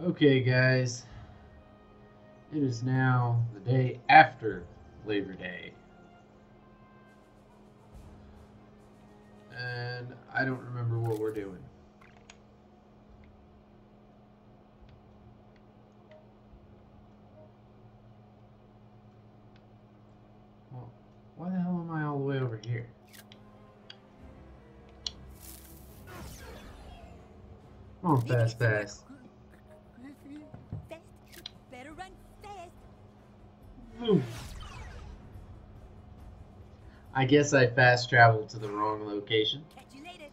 Okay, guys. It is now the day after Labor Day. And I don't remember what we're doing. Why the hell am I all the way over here? Come on, fast, fast. Fast. Better run fast. Boom. I guess I fast traveled to the wrong location. Catch you later.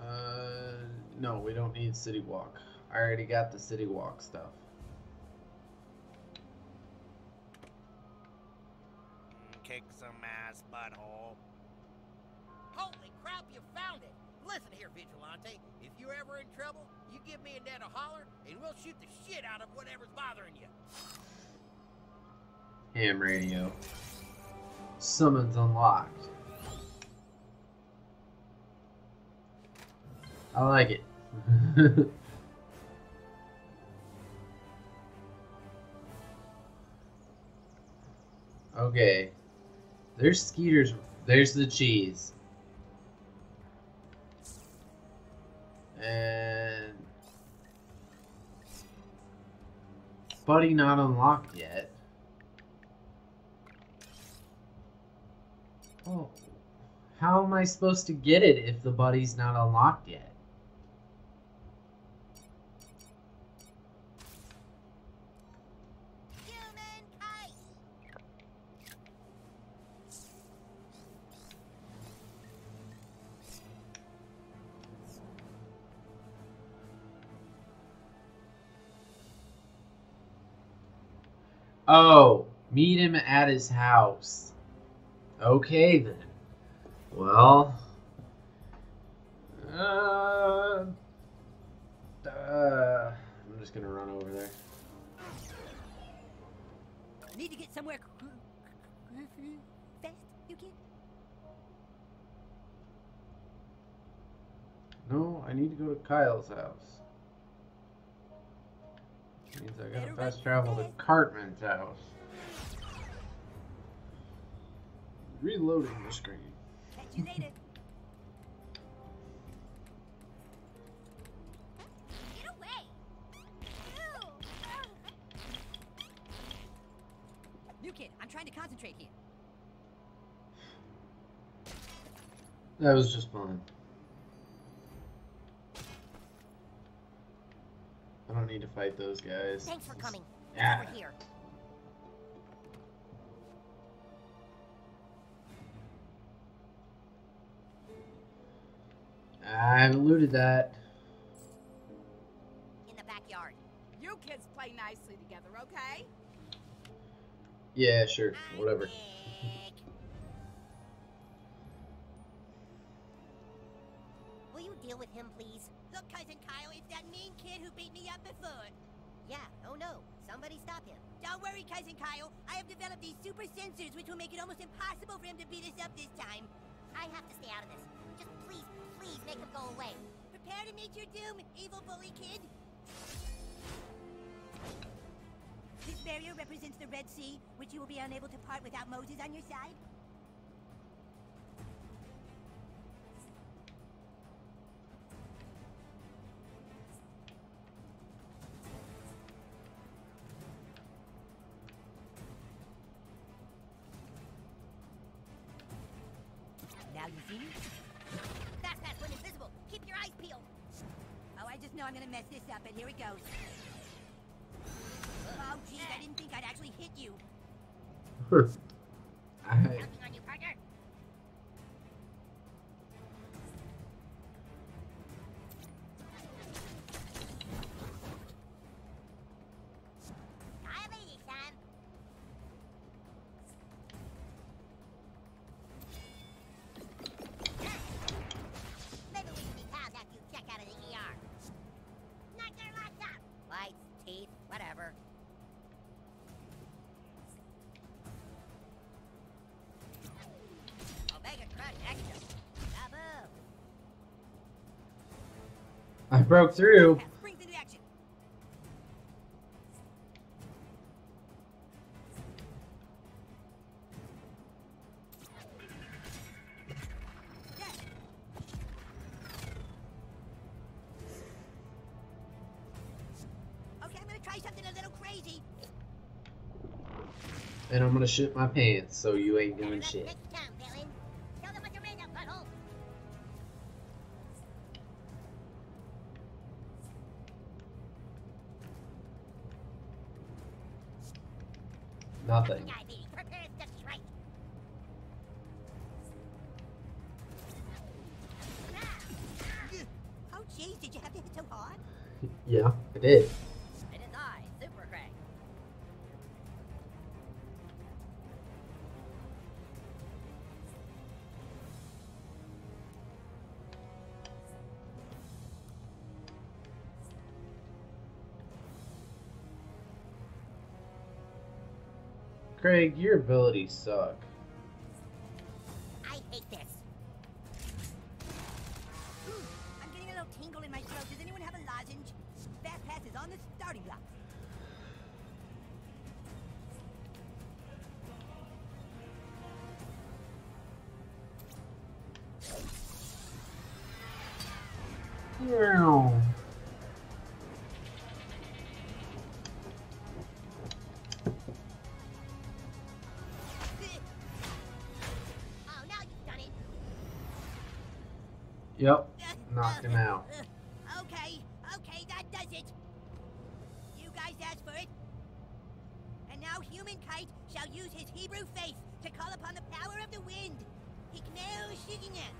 Uh, no, we don't need City Wok. I already got the City Wok stuff. Kick some ass, butthole. Holy crap, you found it! Listen here, Vigilante. If you're ever in trouble, you give me and Dad a holler, and we'll shoot the shit out of whatever's bothering you. Ham radio. Summons unlocked. I like it. okay. There's Skeeter's. There's the cheese. And. Buddy not unlocked yet. Oh, how am I supposed to get it if the buddy's not unlocked yet? Oh, meet him at his house. Okay then. Well. Uh, uh, I'm just gonna run over there. I Need to get somewhere fast, you kid. No, I need to go to Kyle's house. Means I gotta fast travel to. Cartman's house. Reloading the screen. Catch you later. New kid, I'm trying to concentrate here. That was just fun. Don't need to fight those guys. Thanks for coming. Yeah. Over here. I haven't looted that. In the backyard. You kids play nicely together, okay? Yeah, sure. I'm Whatever. Who beat me up before. Yeah. Oh no. Somebody stop him. Don't worry, Cousin Kyle. I have developed these super sensors which will make it almost impossible for him to beat us up this time. I have to stay out of this. Just please, please make him go away. Prepare to meet your doom, evil bully kid. This barrier represents the Red Sea, which you will be unable to part without Moses on your side. Now you see? Fast, fast, when invisible. Keep your eyes peeled. Oh, I just know I'm gonna mess this up, and here it goes. Oh, geez, I didn't think I'd actually hit you. I broke through. Springs into action. Okay, I'm gonna try something a little crazy. And I'm gonna shit my pants, so you ain't doing shit. Craig, your abilities suck. I hate this. I'm getting a little tingle in my throat. Does anyone have a lozenge? Fast pass is on the starting block. Knocked him out. Okay, okay, that does it. You guys asked for it. And now human kite shall use his Hebrew faith to call upon the power of the wind. Hikneo Shiginet.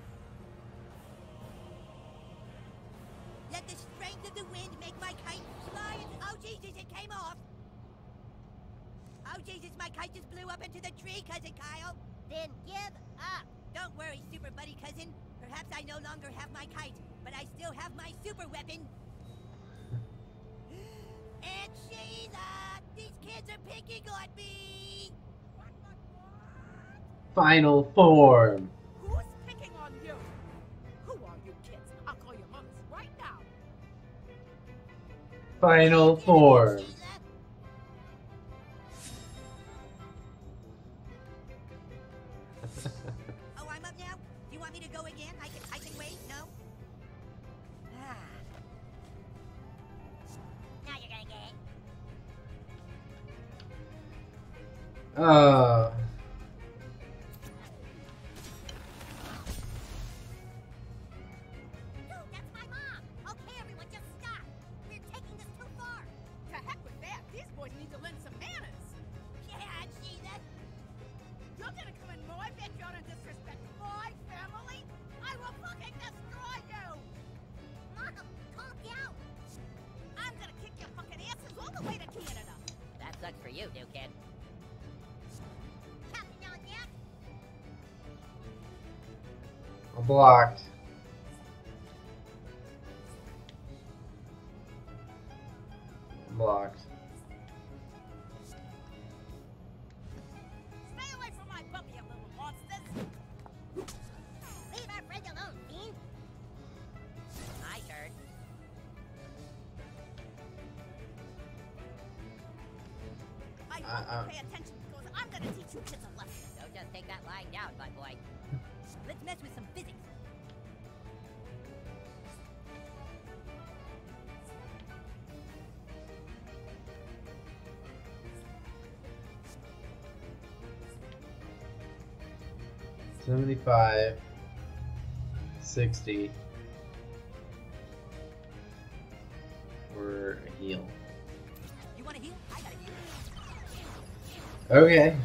Let the strength of the wind make my kite fly into... Oh, Jesus, it came off. Oh, Jesus, my kite just blew up into the tree, Cousin Kyle. Then give up. Don't worry, Super Buddy Cousin. Perhaps I no longer have my kite, but I still have my super weapon. Aunt Sheila! Uh, these kids are picking on me! Final form. Who's picking on you? Who are you kids? I'll call your mothers right now. Final form. It. Blocked. 55, 60 for a heal. heal? heal. Okay.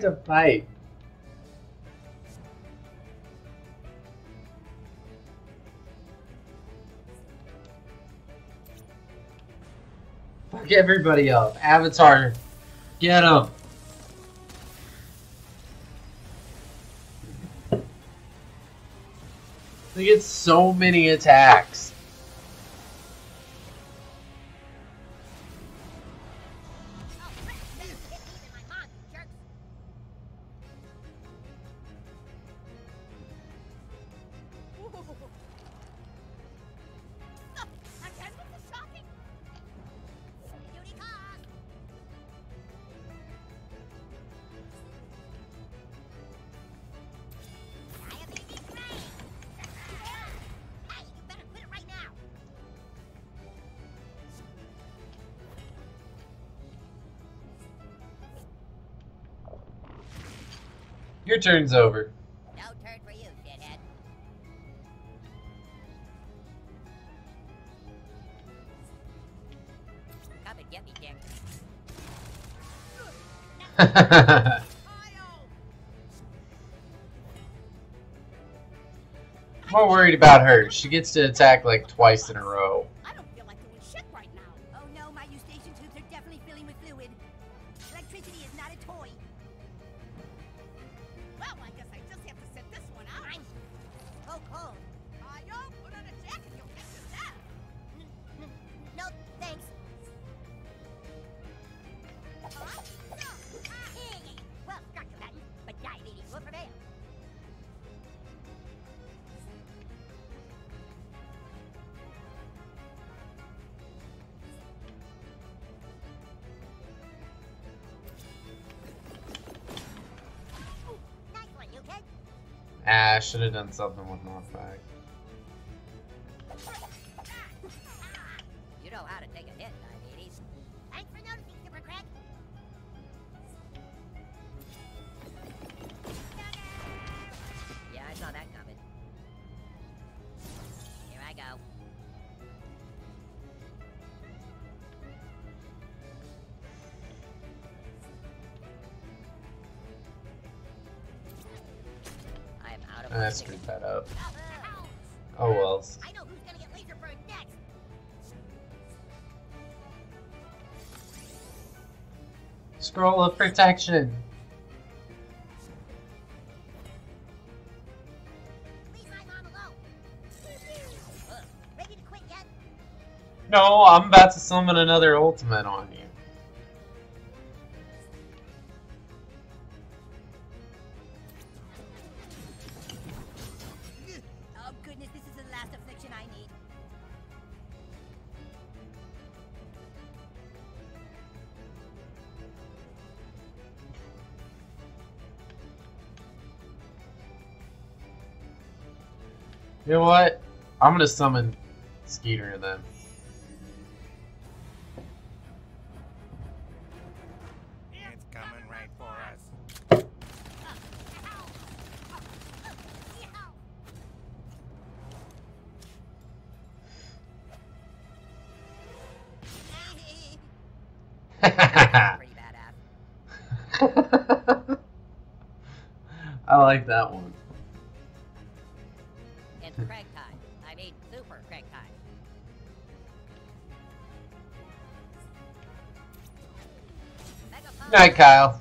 to fight. Fuck everybody up. Avatar, get him. They get so many attacks. Your turn's over. No turn for you, shithead. Come and get me, dick. I'm more worried about her. She gets to attack like twice in a row. Should have done something with my You I am out of I screwed that up. Oh well. I know who's gonna get laser burned next. Scroll of protection. Leave my mom alone. Ugh, Ready to quit yet? No, I'm about to summon another ultimate on you. You know what? I'm gonna summon Skeeter then. Is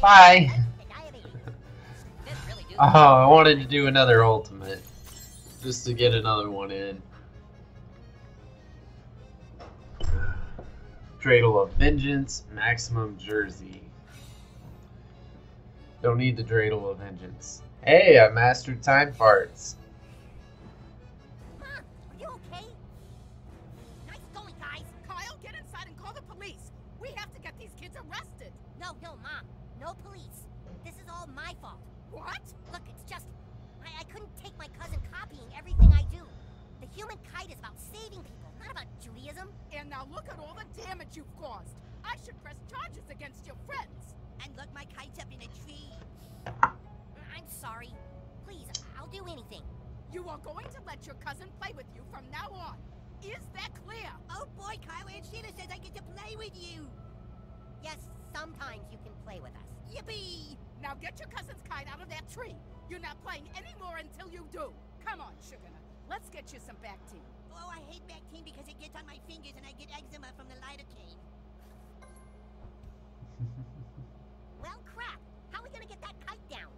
Bye. Oh, I wanted to do another ultimate. Just to get another one in. Dreidel of Vengeance, Maximum Jersey. Don't need the Dreidel of Vengeance. Hey, I mastered time parts. Huh? Are you okay? Nice going, guys. Kyle, get inside and call the police. We have to get these kids arrested. No, no, Mom. No police. This is all my fault. What? Look, it's just... I, I couldn't take my cousin copying everything I do. The human kite is about saving people, not about Judaism. And now look at all the damage you've caused. I should press charges against your friends. And look, my kite's up in a tree. I'm sorry. Please, I'll do anything. You are going to let your cousin play with you from now on. Is that clear? Oh boy, Kyle, and Sheila says I get to play with you. Yes, sometimes you can play with us. Yippee! Now get your cousin's kite out of that tree. You're not playing anymore until you do. Come on, Sugar. Let's get you some back tea. Oh, I hate Bactine because it gets on my fingers and I get eczema from the lidocaine. well, crap. How are we gonna get that kite down?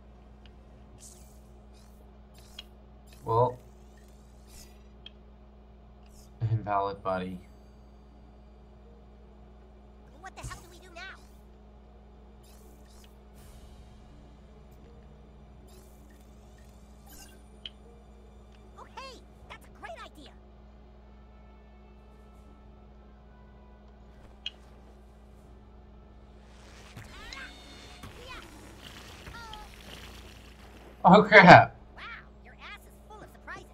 Well, invalid buddy. Oh, crap! wow, your ass is full of surprises.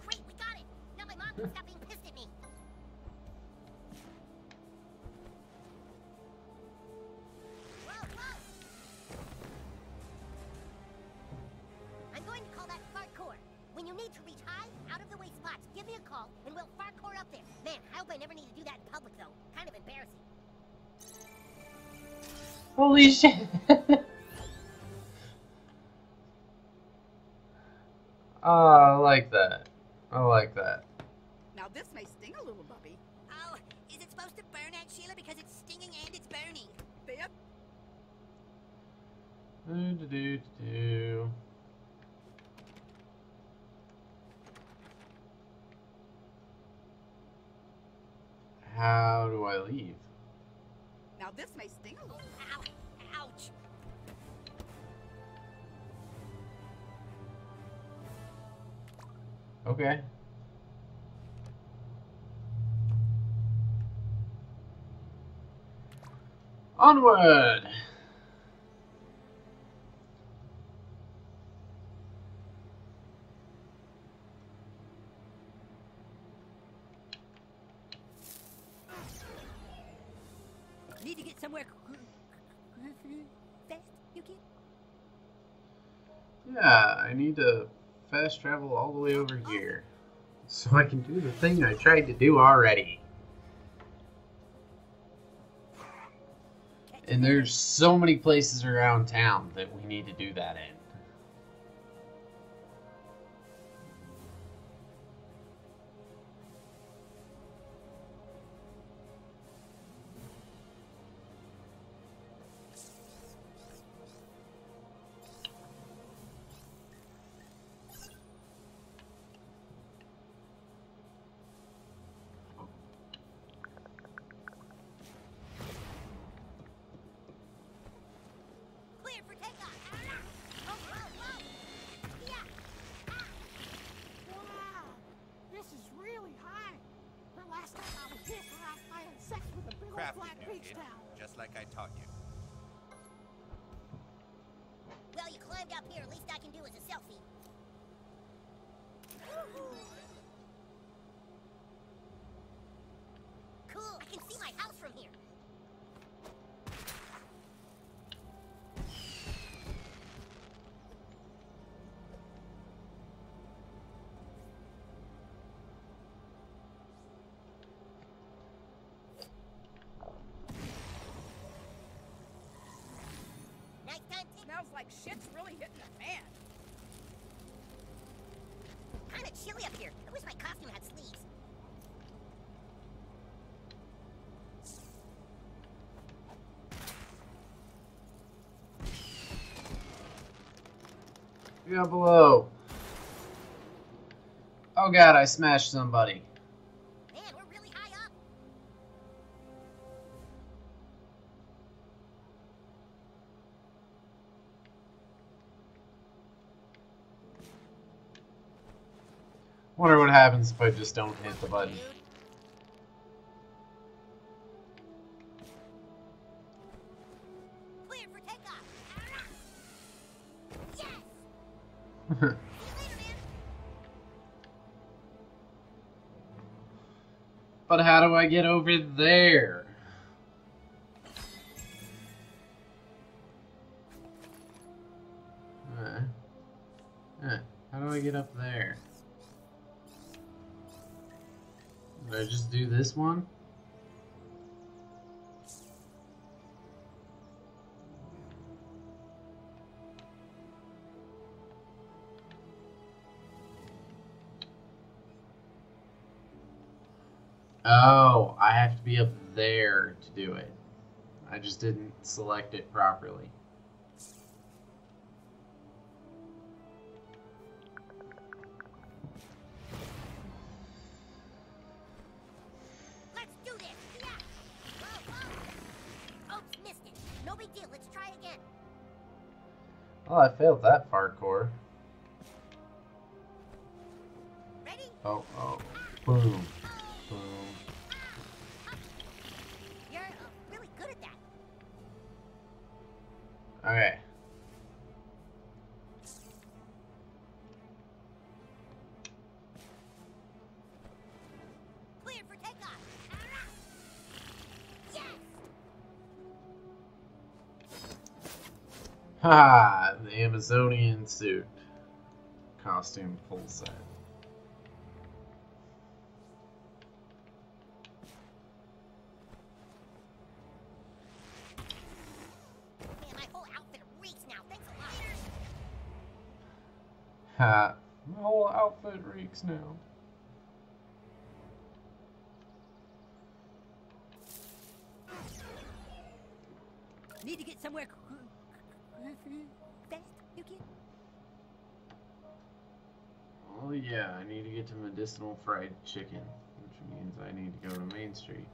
Great, we got it! Now my being pissed at me. I'm going to call that. When you need to reach high, out of the way spots, give me a call and we'll fartkour up there. Man, I hope I never need to do that in public though. Kind of embarrassing. Holy shit! oh, I like that. I like that. Now this may sting a little, Bubby. Oh, is it supposed to burn Aunt Sheila because it's stinging and it's burning? There. Do, do, do, do. How do I leave? Now this may Okay. Onward! Need to get somewhere fast, you kid? Yeah, I need to fast travel all the way over here. So I can do the thing I tried to do already. And there's so many places around town that we need to do that in. Like I taught you. Smells like shit's really hitting the fan. Kind of chilly up here. I wish my costume had sleeves. Yeah, below. Oh god, I smashed somebody. Happens if I just don't hit the button. But how do I get over there? Uh, uh, how do I get up there? I just do this one? Oh, I have to be up there to do it. I just didn't select it properly. I failed that parkour. Ready? Oh, oh. Boom. Boom. You're uh, really good at that. Okay. For takeoff. Yes! Ha! Amazonian suit. Costume full set. Man, my whole outfit reeks now. Thanks a lot. Ha! My whole outfit reeks now. Need to get somewhere fast, you kid? Oh yeah, I need to get to medicinal fried chicken, which means I need to go to Main Street.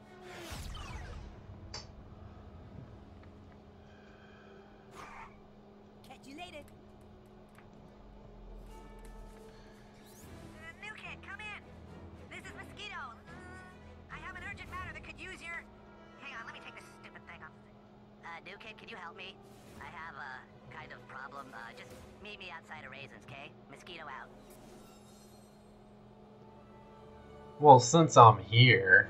Well, since I'm here.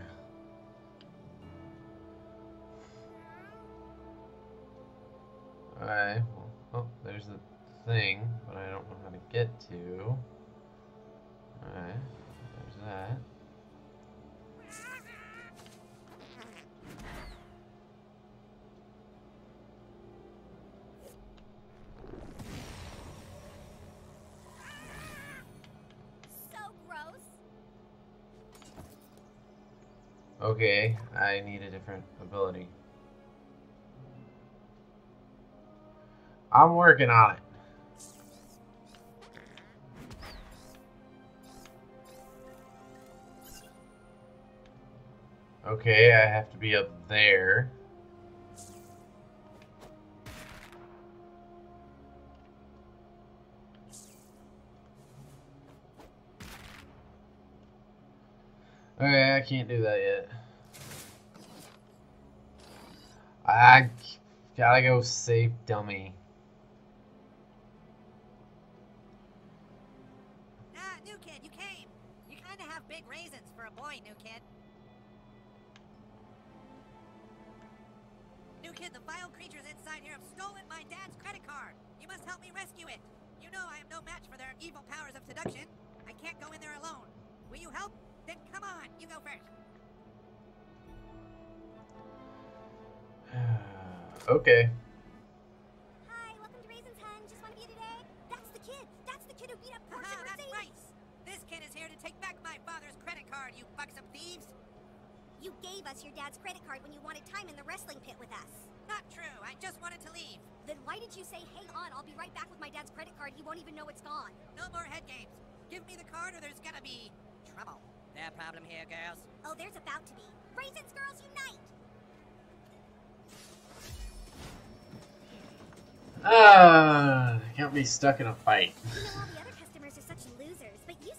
Alright, well, oh, there's the thing, but I don't know how to get to. I need a different ability. I'm working on it. Okay, I have to be up there. Okay, I can't do that yet. I gotta go save dummy. Ah, new kid, you came. You kind of have big raisins for a boy, new kid. New kid, the vile creatures inside here have stolen my dad's credit card. You must help me rescue it. You know I am no match for their evil powers of seduction. I can't go in there alone. Will you help? Then come on, you go first. Okay. Hi, welcome to Raisins Hun. Just want to be you today? That's the kid. That's the kid who beat up Porsche Haha, that's right. This kid is here to take back my father's credit card, you buxom thieves. You gave us your dad's credit card when you wanted time in the wrestling pit with us. Not true. I just wanted to leave. Then why did you say, hang on, I'll be right back with my dad's credit card. He won't even know it's gone. No more head games. Give me the card or there's gonna be trouble. No problem here, girls. Oh, there's about to be. Raisins Girls Unite! Ah, got be stuck in a fight. The other customers are such losers, but you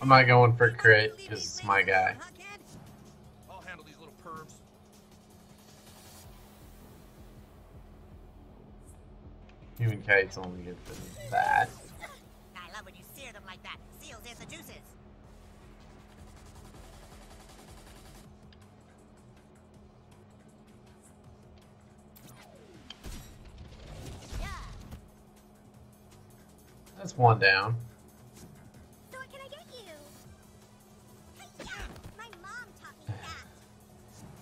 I'm not going for crit because it's my guy. Human kite's only good for that. I love when you sear them like that. Seals in the juices. That's one down.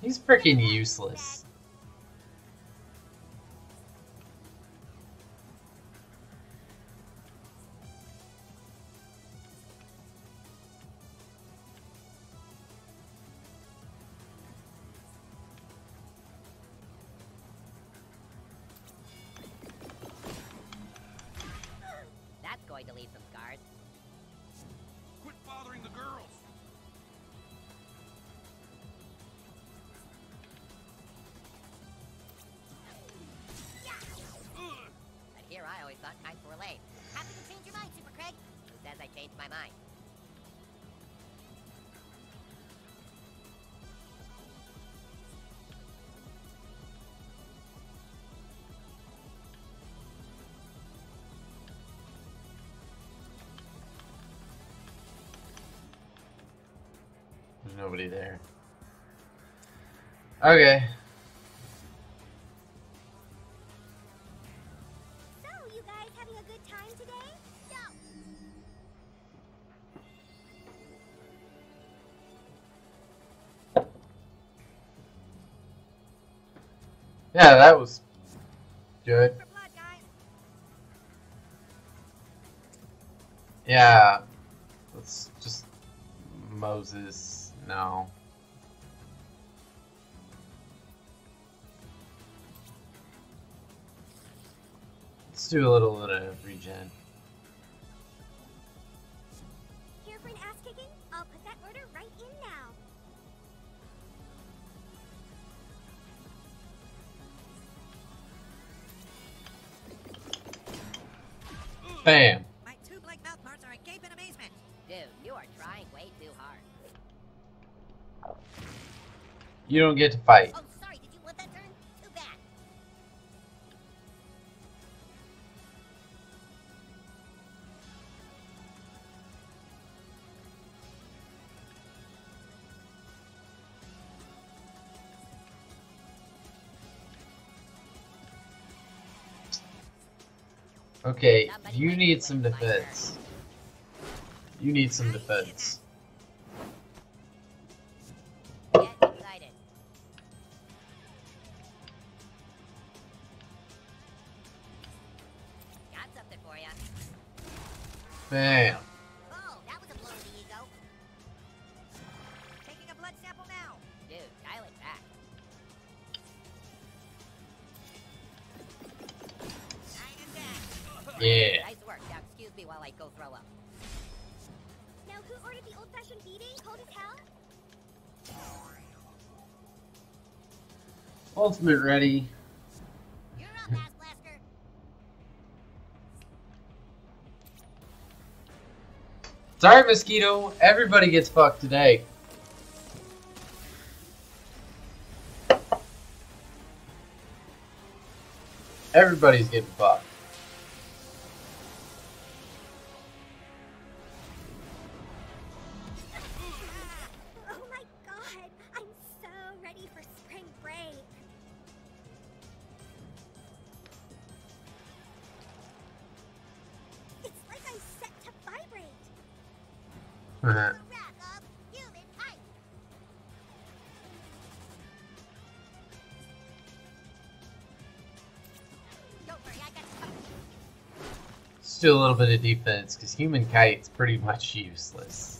He's freaking useless. There's nobody there. Okay. So, you guys having a good time today? No. Yeah, that was good. For blood, guys. Yeah. Let's just Moses. No. Let's do a little bit of regen. Here for an ass kicking? I'll put that order right in now. Bam. You don't get to fight. Oh, sorry, did you want that turn? Too bad. Okay, you need some defense. You need some defense. Yeah. Nice work. Now excuse me while I go throw up. Now, who ordered the old-fashioned beating? Cold as hell? Ultimate ready. You're up, ass blaster. Sorry, Mosquito. Everybody gets fucked today. Everybody's getting fucked. Do a little bit of defense, because Human Kite's pretty much useless.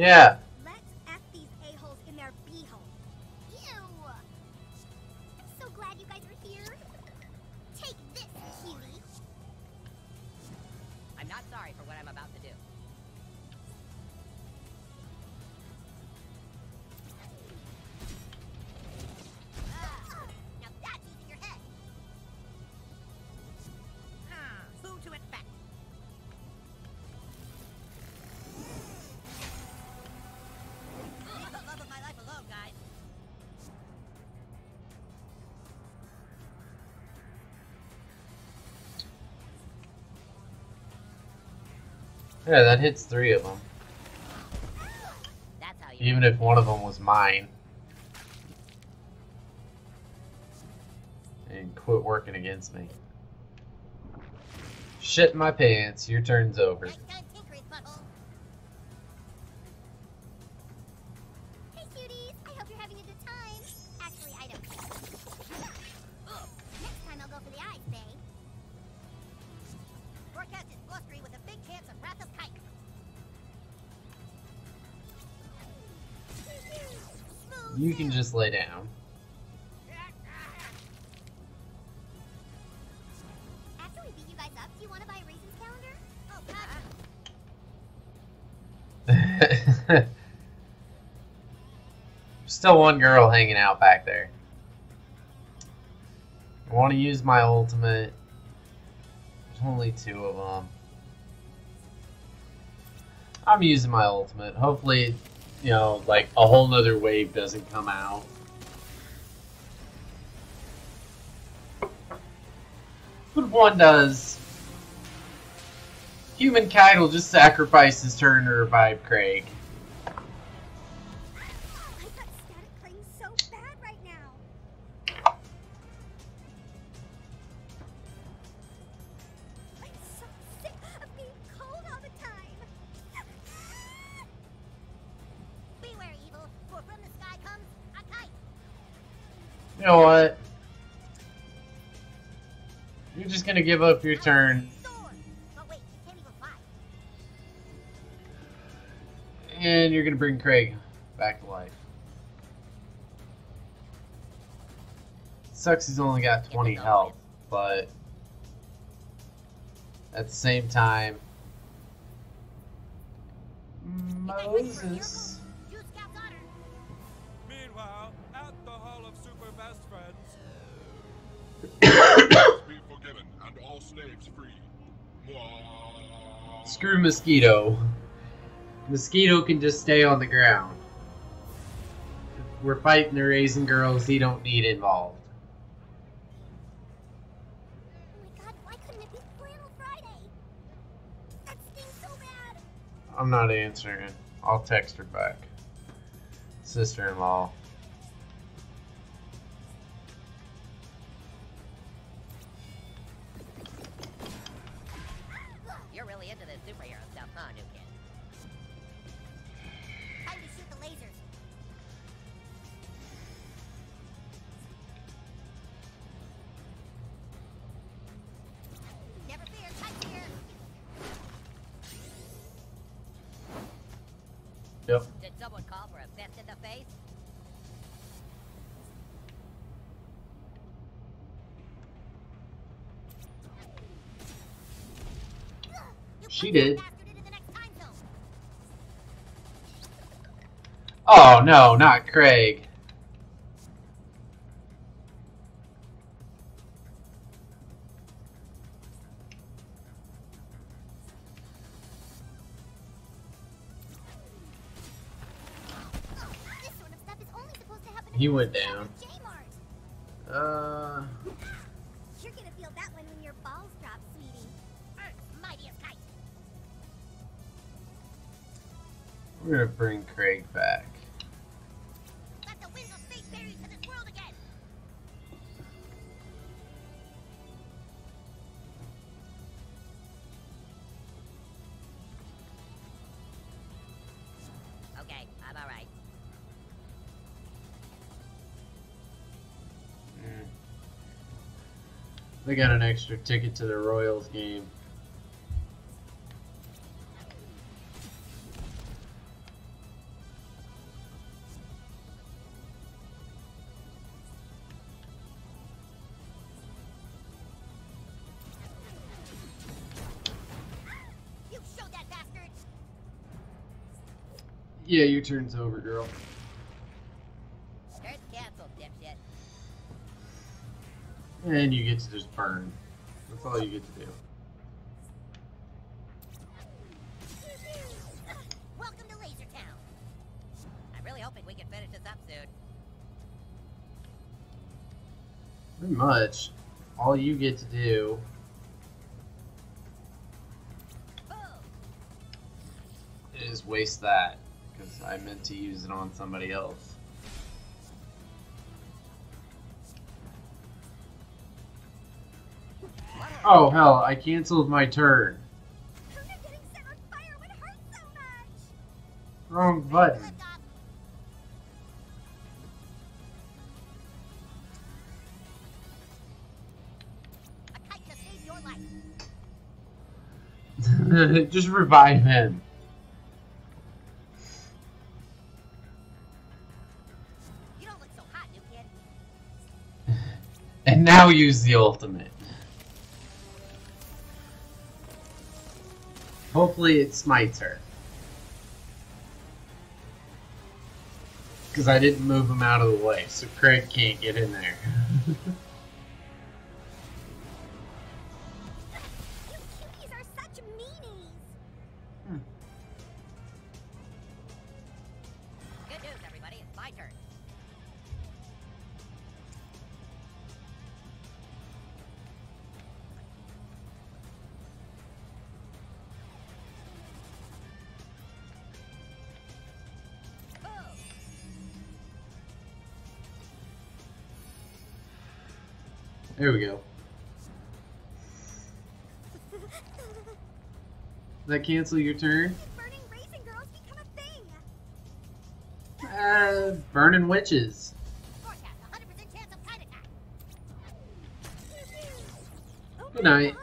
Yeah. Yeah, that hits three of them. That's how you. Even if one of them was mine. And quit working against me. Shit in my pants, your turn's over. Calendar? Oh, God. Still one girl hanging out back there. I want to use my ultimate. There's only two of them. I'm using my ultimate. Hopefully, you know, like a whole nother wave doesn't come out. But one does, Human Kite will just sacrifice his turn to revive Craig. Know what? You're just gonna give up your turn, and you're gonna bring Craig back to life. Sucks he's only got 20 health, but at the same time, Moses. Slaves free. Mwah. Screw Mosquito. Mosquito can just stay on the ground. We're fighting the Raisin Girls, he don't need involved. I'm not answering. I'll text her back. Sister-in-law. You're She did. bastard into the next time zone. Oh no, not Craig. This sort of stuff is only supposed to happen He went down. Uh, we're gonna bring Craig back. Let the winds of fate bury to this world again. Okay, I'm alright. Mm. They got an extra ticket to the Royals game. Yeah, your turn's over, girl. Turn's canceled, dipshit. And you get to just burn. That's all you get to do. Welcome to Laser Town. I'm really hoping we can finish this up soon. Pretty much. All you get to do is waste that. I meant to use it on somebody else. Oh hell, I canceled my turn. Wrong button. Just revive him. Now use the ultimate. Hopefully it smites her. Because I didn't move him out of the way, so Craig can't get in there. there we go. Does that cancel your turn? Burning racing girls become a thing. Uh, burning witches. Forecast: 100% chance of kite attack. Good night.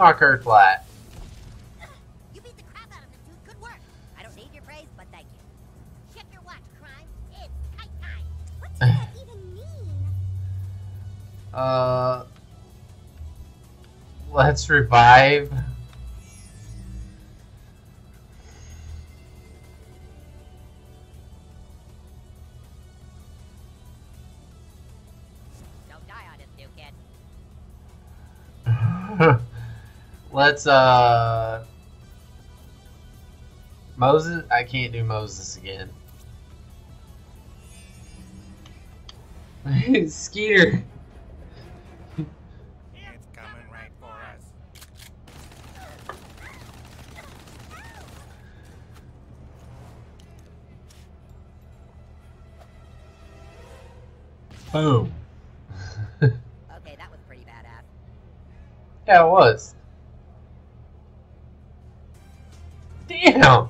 Knock her flat. You beat the crap out of dude. Good work. I don't need your praise, but thank you. Check your watch, crime. It's kite time. What does that even mean? Uh. Let's revive. Let's, uh. Moses? I can't do Moses again. Skeeter. It's coming right for us. Boom. Okay, that was pretty badass. Yeah, it was. Damn!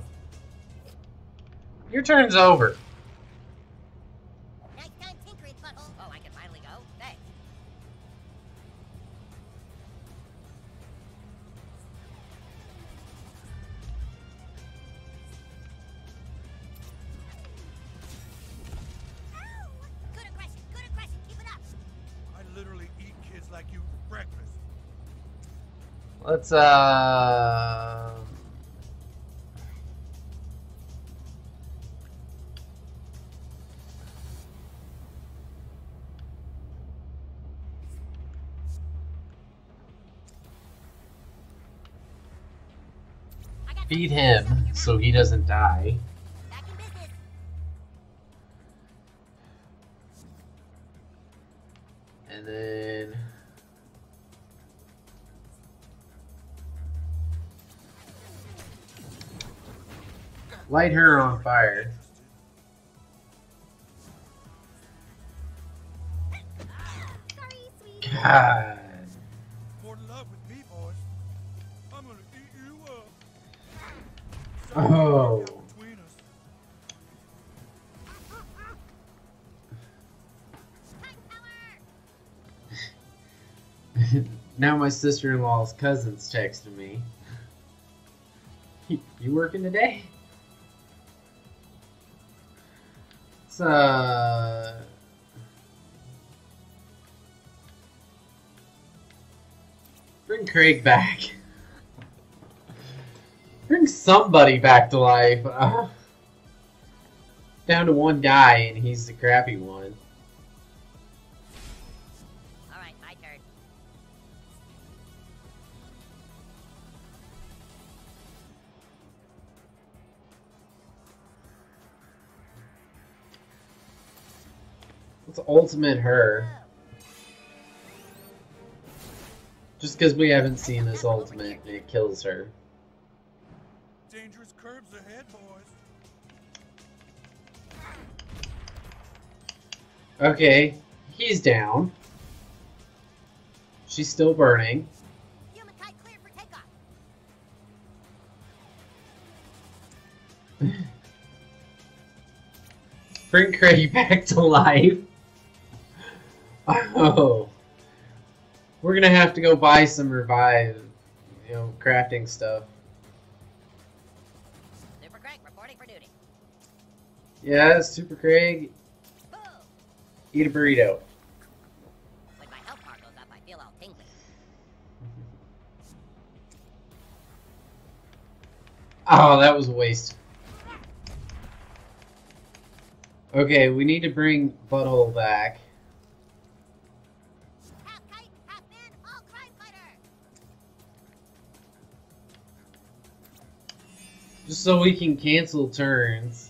Your turn's over. Nice time tinkering, butthole. Oh, I can finally go? Thanks. Good aggression, good aggression. Keep it up. I literally eat kids like you for breakfast. Let's, uh. Feed him so he doesn't die. And then. Light her on fire. God. Oh. Now my sister-in-law's cousin's texting me. You working today? It's uh Bring Craig back. Bring somebody back to life. Uh, down to one guy and he's the crappy one. All right, my turn. Let's ultimate her. Just because we haven't seen this ultimate, it kills her. Dangerous curves ahead, boys. Okay, he's down. She's still burning. Bring Craig back to life. Oh. We're gonna have to go buy some revive, you know, crafting stuff. Yeah, Super Craig, eat a burrito. When my health bar goes up, I feel all tingly. Oh, that was a waste. Okay, we need to bring Butthole back. Half kite, half man, all crime fighter. Just so we can cancel turns.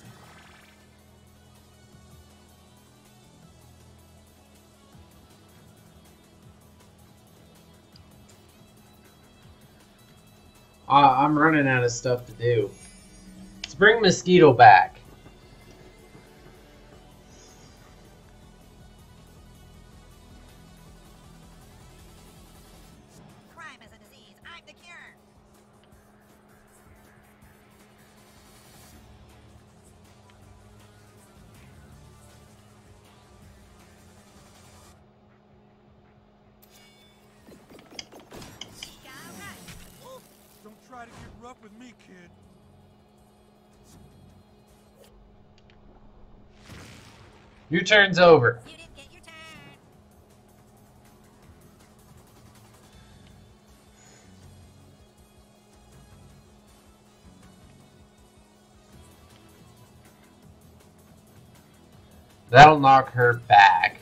I'm running out of stuff to do. Let's bring Mosquito back. Your turn's over. You your turn. That'll knock her back.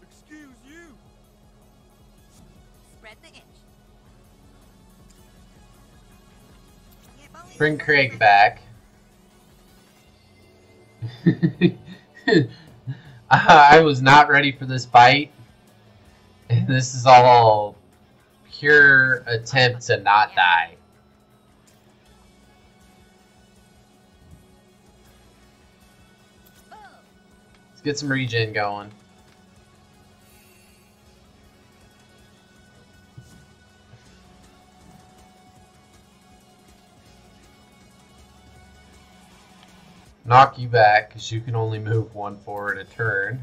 Excuse you. Spread the itch. Bring Craig back. I was not ready for this fight. And this is all pure attempt to not die. Let's get some regen going. Knock you back because you can only move one forward a turn.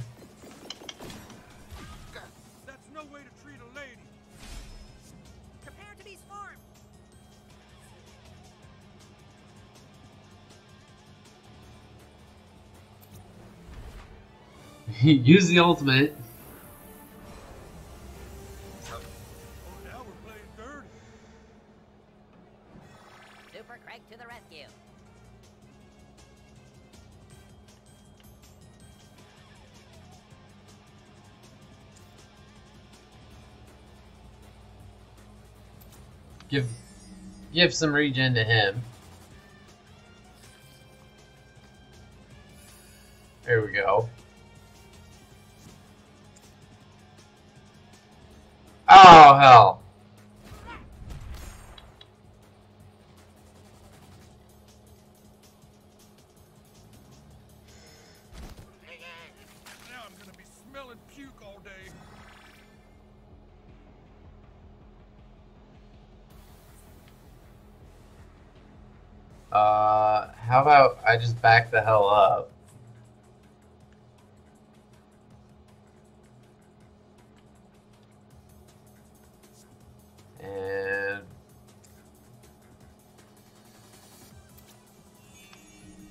That's no way to treat a lady. Prepare to be swarmed. Use the ultimate. Give give some regen to him. There we go. Oh hell. Back the hell up? And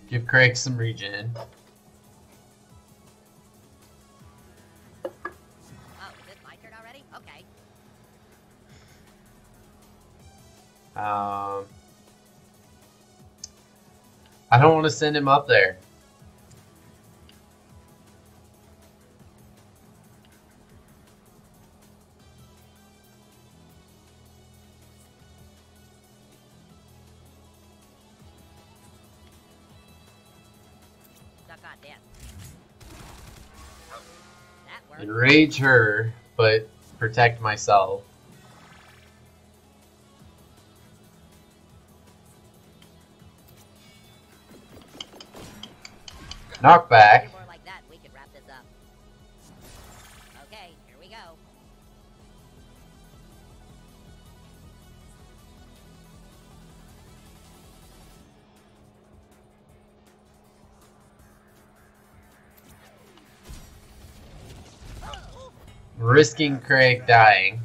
give Craig some regen. Oh, is this my turn already? Okay. Um, I don't want to send him up there. Duck on Dan. That worked. Enrage her, but protect myself. Knockback. Few like that, we could wrap this up. Okay, here we go. risking Craig dying.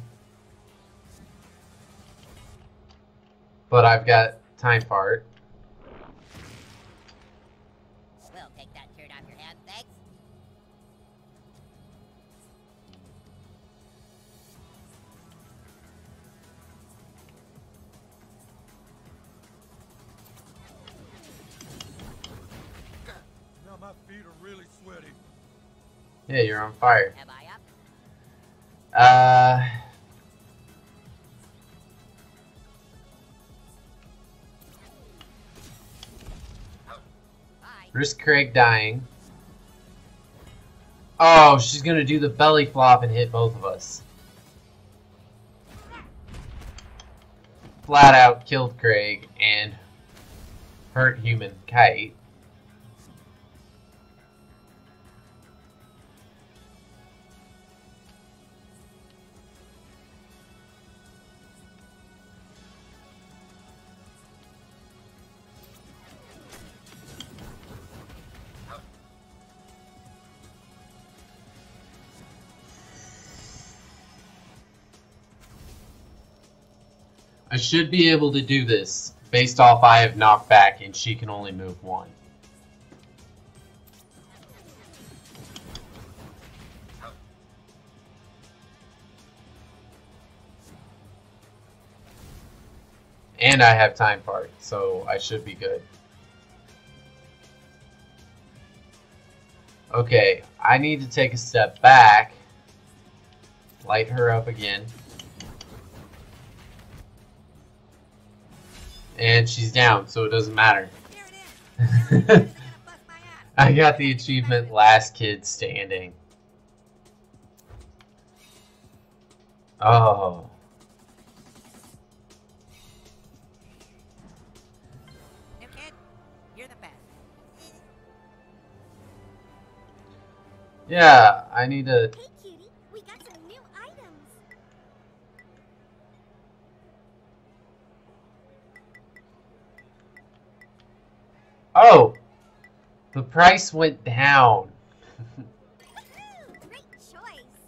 But I've got time part. Yeah, you're on fire. Am I up? Uh, risk Craig dying. Oh, she's gonna do the belly flop and hit both of us. Flat out killed Craig and hurt human kite. I should be able to do this based off I have knockback and she can only move one. And I have time part, so I should be good. Okay, I need to take a step back, light her up again. And she's down, so it doesn't matter. Here it is. Now you're gonna bust my ass. I got the achievement last kid standing. Oh. New kid, you're the best. Yeah, I need to. Oh! The price went down. Great choice.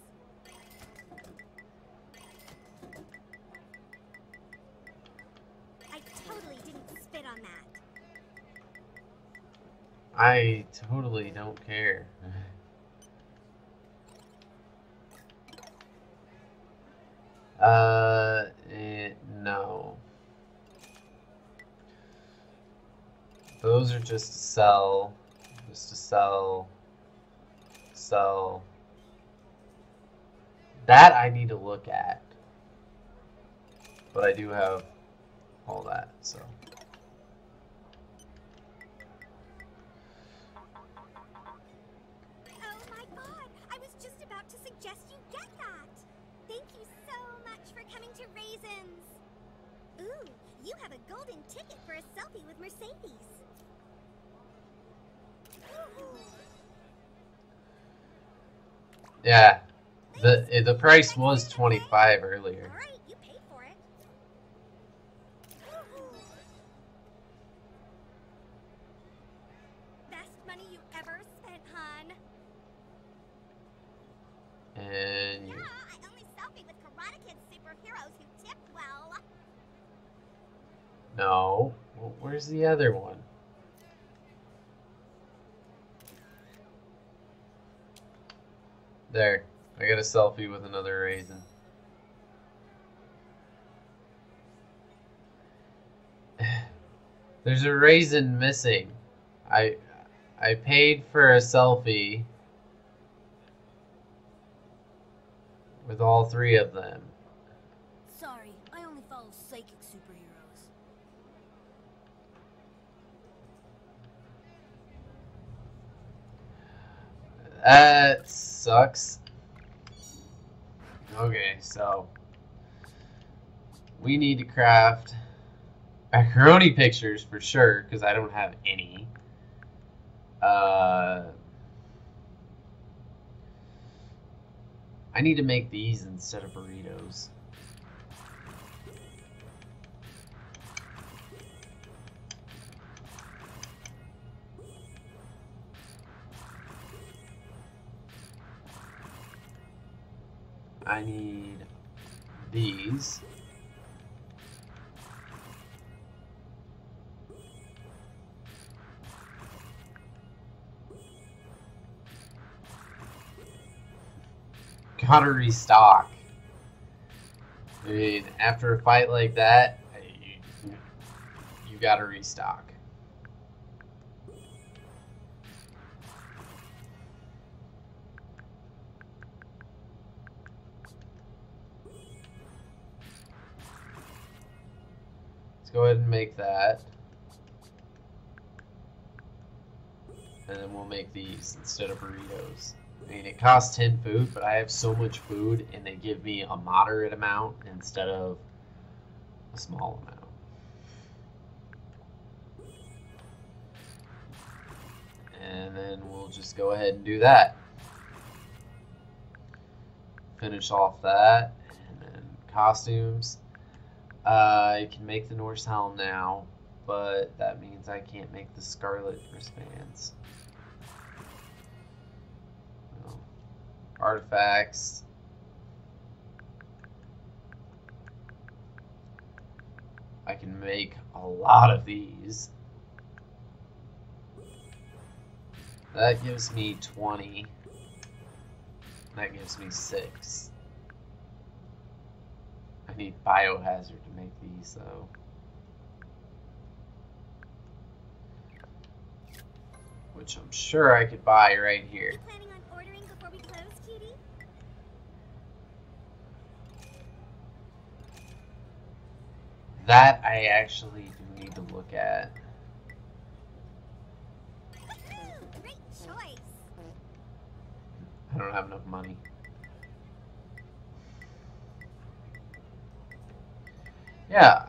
I totally didn't spit on that. I totally don't care. Uh, eh, no. Those are just sell. Just to sell. Sell. That I need to look at. But I do have all that. So Oh my god! I was just about to suggest you get that! Thank you so much for coming to Raisins! Ooh, you have a golden ticket for a selfie with Mercedes! Yeah, the eh, the price was twenty five earlier. Alright, you paid for it. Best money you ever spent, hon. And Yeah, you, I only selfie with Karate Kid superheroes who tip well. no, where's the other one? There, I got a selfie with another raisin. There's a raisin missing. I I paid for a selfie with all three of them. Sorry, I only follow psychic superheroes. That sucks. Okay, so we need to craft macaroni pictures for sure because I don't have any. Uh, I need to make these instead of burritos. I need these. Gotta restock. I mean, after a fight like that, you, you gotta restock. Let's go ahead and make that. And then we'll make these instead of burritos. I mean, it costs 10 food, but I have so much food, and they give me a moderate amount instead of a small amount. And then we'll just go ahead and do that. Finish off that, and then costumes. I can make the Norse helm now, but that means I can't make the Scarlet wristbands. Artifacts. I can make a lot of these. That gives me 20. That gives me 6. Need biohazard to make these though. Which I'm sure I could buy right here. You planning on ordering before we close, cutie? That I actually do need to look at. Great choice. I don't have enough money. Yeah,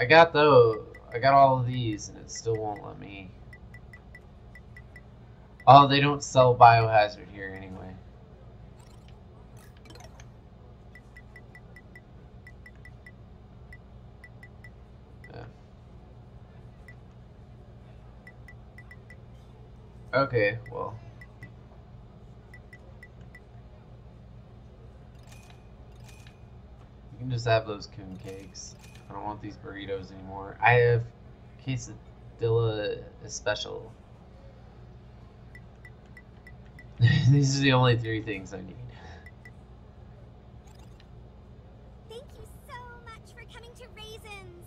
I got those. I got all of these, and it still won't let me. Oh, they don't sell biohazard here anyway. Yeah. Okay, well. Can just have those coon cakes. I don't want these burritos anymore. I have quesadilla special. these are the only three things I need. Thank you so much for coming to Raisins.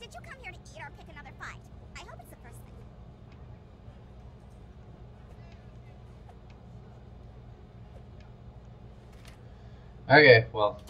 Did you come here to eat or pick another fight? I hope it's the first thing. Okay, well.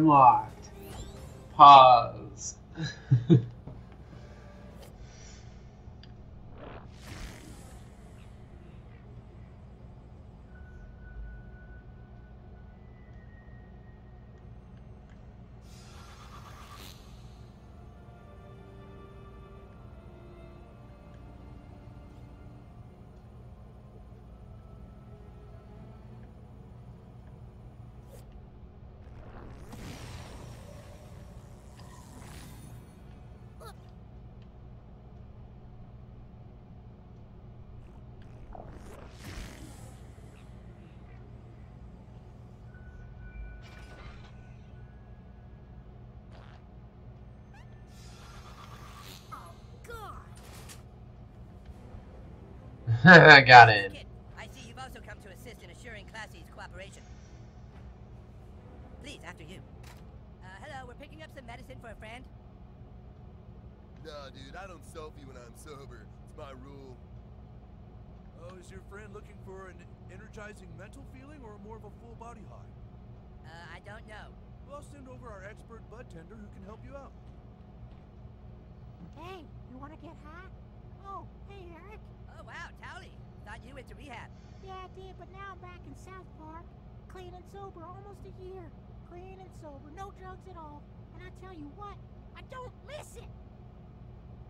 Unlocked. Pause. got in. Kid, I see you've also come to assist in assuring Classy's cooperation. Please, after you. Uh, hello, we're picking up some medicine for a friend. Nah, dude, I don't selfie when I'm sober. It's my rule. Oh, is your friend looking for an energizing mental feeling or more of a full body high? Uh, I don't know. Well, I'll send over our expert bud tender who can help you out. Hey, you want to get high? Oh, hey, Eric. Wow, Towelie. Thought you went to rehab. Yeah, I did, but now I'm back in South Park. Clean and sober, almost a year. Clean and sober, no drugs at all. And I tell you what, I don't miss it.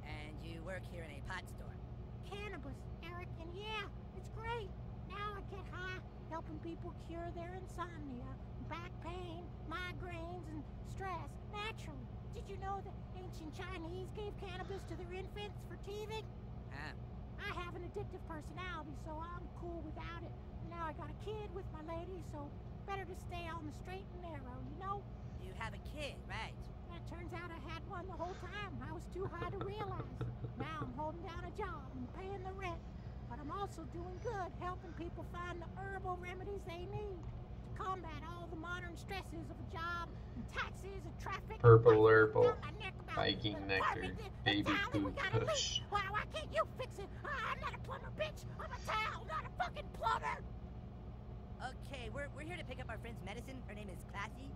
And you work here in a pot store. Cannabis, Eric, and yeah, it's great. Now I get high, helping people cure their insomnia, back pain, migraines, and stress naturally. Did you know that ancient Chinese gave cannabis to their infants for teething? Huh. I have an addictive personality, so I'm cool without it. Now I got a kid with my lady, so better to stay on the straight and narrow, you know? You have a kid, right? It turns out I had one the whole time. I was too high to realize. now I'm holding down a job and paying the rent. But I'm also doing good, helping people find the herbal remedies they need combat all the modern stresses of a job and taxes and traffic. Purple Like, Herbal, down my neck about Viking the Nectar, Baby the town that we Food gotta Why, why can't you fix it? I'm not a plumber, bitch. I'm a towel, not a fucking plumber. Okay, we're, we're here to pick up our friend's medicine. Her name is Classy.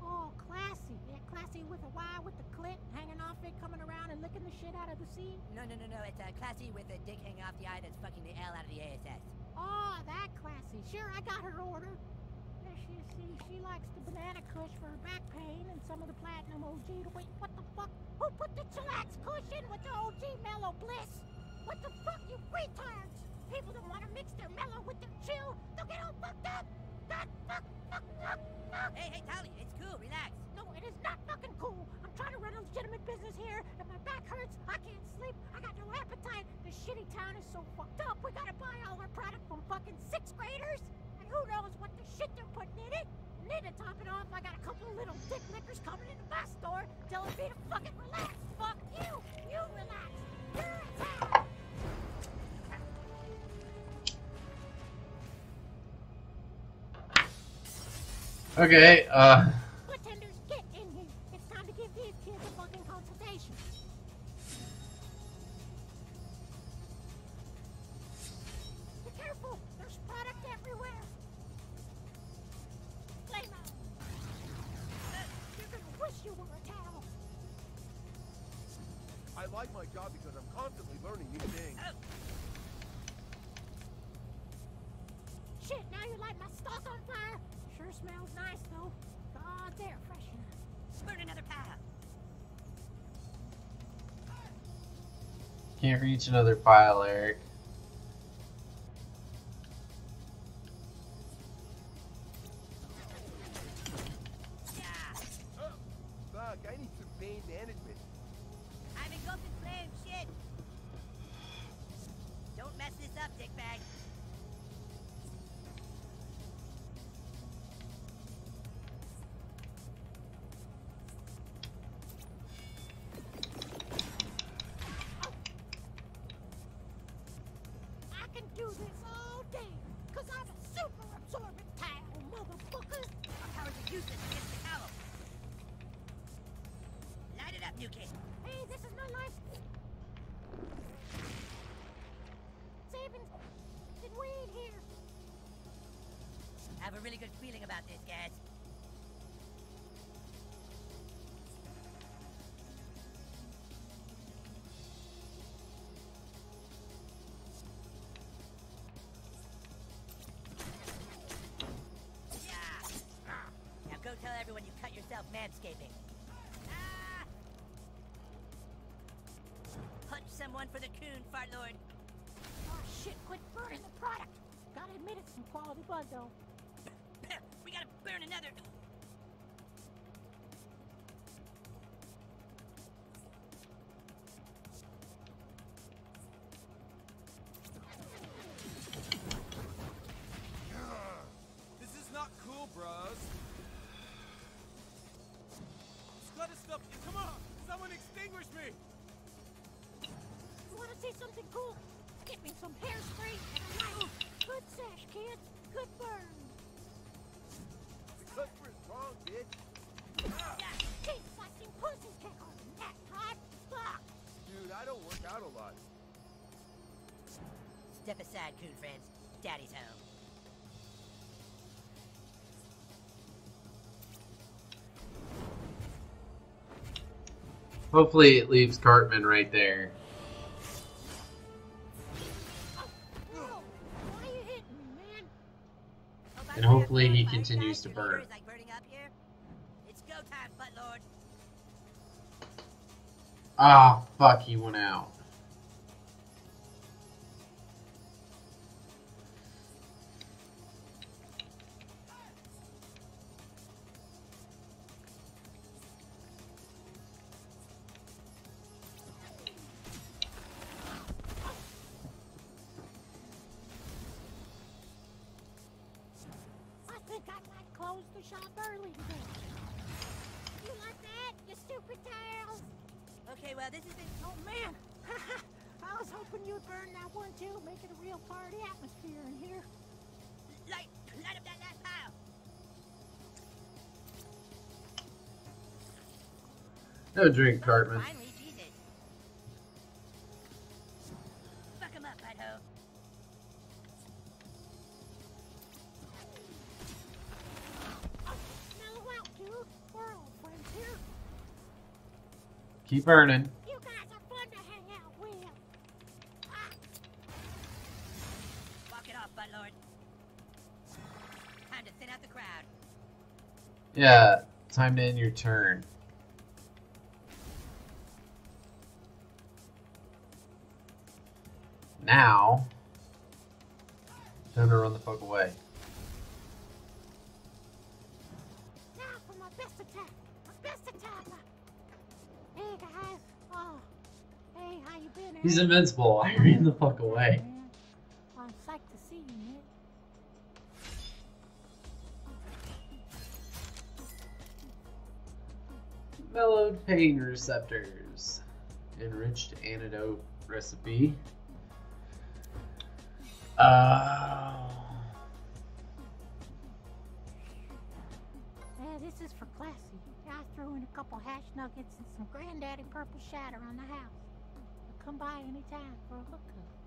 Oh, classy. Yeah, classy with a Y with the clit hanging off it, coming around and licking the shit out of the sea. No, no, no, no. It's uh, Classy with a dick hanging off the eye that's fucking the L out of the ASS. Oh, that classy. Sure, I got her order. She see, she likes the banana kush for her back pain and some of the platinum OG to wait. What the fuck? Who put the chillax kush in with the OG mellow bliss? What the fuck, you retards? People don't want to mix their mellow with their chill. They'll get all fucked up. Fuck, fuck, fuck, fuck, fuck. Hey, hey, Towelie, it's cool. Relax. No, it is not fucking cool. I'm trying to run a legitimate business here, and my back hurts. I can't sleep. I got no appetite. This shitty town is so fucked up. We gotta buy all our product from fucking sixth graders, who knows what the shit they're putting in it. And then to top it off, I got a couple of little dick lickers coming into my store, telling me to fucking relax. Fuck you. You relax. Okay, uh, can't reach another file, Eric. have a really good feeling about this, guys. Now go tell everyone you cut yourself manscaping. Ah! Punch someone for the coon, Fartlord! Oh shit, quit burning the product! Gotta admit it's some quality blood though we gotta another. This is not cool, bros. Scud stuff. Come on! Someone extinguish me! You wanna see something cool? Get me some hairspray and a lighter. Good sesh, kids. Good burn. Fuck. Dude, I don't work out a lot. Step aside, coon friends. Daddy's home. Hopefully it leaves Cartman right there. Whoa, why you hitting me, man? By And hopefully he continues to burn. Ah, fuck, he went out. I think I might close the shop early today. You like that, you stupid tails? Okay, well, this has been. Oh man, I was hoping you'd burn that one too, make it a real party atmosphere in here. Light, light up that last pile. No drink, Cartman. Finally, the crowd. Yeah, time to end your turn. Invincible. I ran the fuck away. Man, I'm psyched to see you, man. Mellowed pain receptors. Enriched antidote recipe. Uh, Yeah, this is for classy. I threw in a couple hash nuggets and some granddaddy purple shatter on the house. Come by anytime for a hookup.